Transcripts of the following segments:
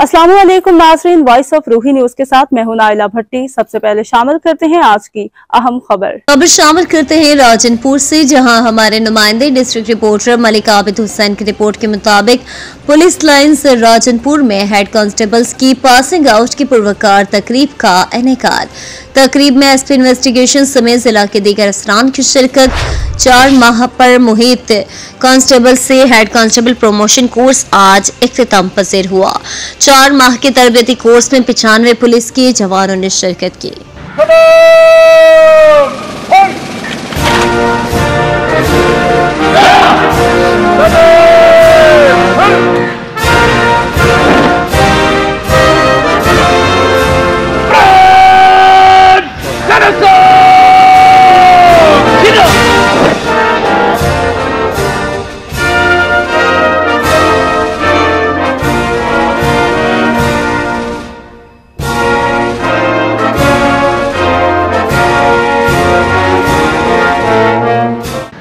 असलम नाजरीन voice of Ruhi news के साथ मैं हूँ नाइला भट्टी। सबसे पहले शामिल करते हैं आज की अहम खबर। खबर शामिल करते हैं राजनपुर से, जहाँ हमारे नुमाइंदे डिस्ट्रिक्ट रिपोर्टर मलिक आबिद हुसैन की रिपोर्ट के मुताबिक पुलिस लाइन्स राजनपुर में हेड कांस्टेबल्स की पासिंग आउट की पुरवकार तकरीब का इनका तकरीब में एसपी इन्वेस्टिगेशन समेत जिला के दीगर अफसरान की शिरकत। चार माह पर मुहित कांस्टेबल से हेड कांस्टेबल प्रमोशन कोर्स आज अख्ताम पसीर हुआ। चार माह के तरबती कोर्स में पिचानवे पुलिस के जवानों ने शिरकत की।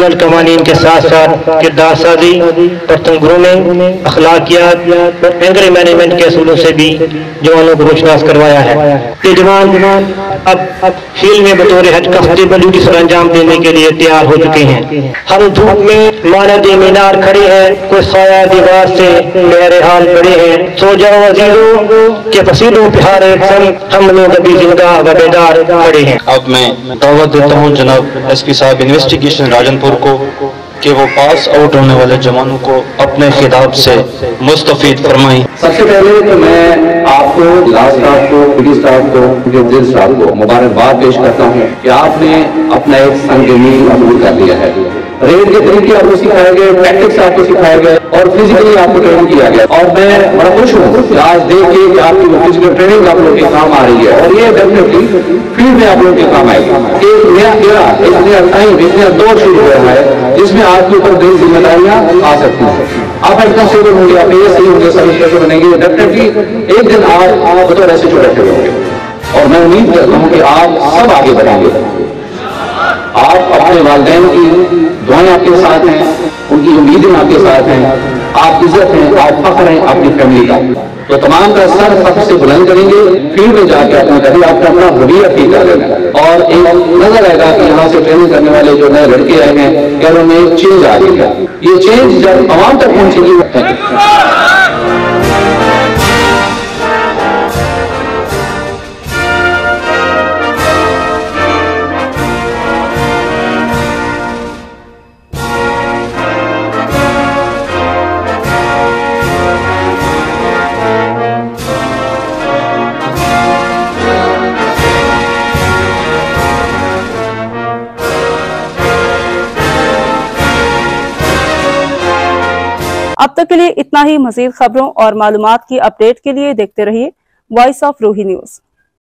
कवानीन के साथ साथ किरदार साजी पर्सन ग्रूमिंग अखलाकियात एंग्री मैनेजमेंट के असूलों से भी जवानों को रोशनास करवाया है। ये जवान अब फ़ील्ड में बतौर हज कंस्टेबल ड्यूटी सर अंजाम देने के लिए तैयार हो चुके हैं। हम धूप में मानद मीनार खड़े हैं, कोई साया दीवार से मेरे हाल खड़े हैं। सो जाओ अजीजों के पसीनों बिहार हम लोग अभी ज़िंदा व बेदार खड़े हैं। अब मैं दावत देता हूँ जनाब एसपी साहब इन्वेस्टिगेशन राजनपुर। को कि वो पास आउट होने वाले जवानों को अपने खिताब से मुस्तफ़ फरमाई सबसे पहले तो मैं आपको को को दिल को मुबारकबाद पेश करता हूँ कि आपने अपना एक संगमी कर लिया है। रेड के तरीके आपको सिखाए गए टैक्टिक्स आपको सिखाए गए और फिजिकली आपको ट्रेनिंग किया गया। और मैं बड़ा खुश हूँ आज देख के आपकी फ़िज़िकल ट्रेनिंग आप लोगों के काम आ रही है। और ये डेफिनेटली फ़ील्ड में आप लोगों के काम आएगी। एक नया एरा एक नया टाइम एक नया दौर शुरू हो रहा है, जिसमें आपके ऊपर बड़ी जिम्मेदारियाँ आ सकती हैं। आप हेड कांस्टेबल होंगे, आप ए सही होंगे सब इंस्पेक्टर बनेंगे डेफिनेटली एक दिन आप बतौर ऐसे छोटे होंगे। और मैं उम्मीद करता हूँ कि आप सब आगे बढ़ेंगे। आप अपने वालदेन की दुआएँ आपके साथ हैं, उनकी उम्मीदें आपके साथ हैं। आप इज़्ज़त हैं, आप फख्र हैं आपकी फैमिली का। तो तमाम का सर सबसे बुलंद करेंगे फ़ील्ड में जाकर अपना कभी आपका अपना रवैया ठीक कर लेना और एक नज़र आएगा कि यहाँ से ट्रेनिंग करने वाले जो नए लड़के आए हैं, क्या एक चेंज आ है? ये चेंज जब तमाम तक पहुंचेगी अब तक के लिए इतना ही। मजीद खबरों और मालूम की अपडेट के लिए देखते रहिए वॉइस ऑफ़ रूही न्यूज़